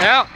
Yeah.